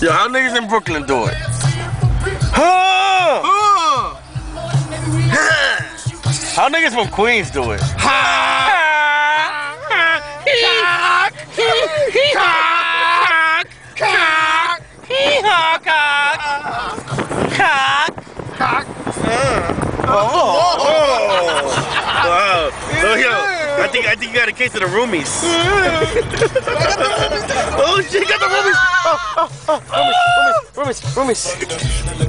Yo, how niggas in Brooklyn do it? Huh? How niggas from Queens do it? Wow. Oh, so yo, I think I think you got a case of the roomies. oh shit, got the roomies. Oh, oh, oh, roomies, roomies, roomies, roomies.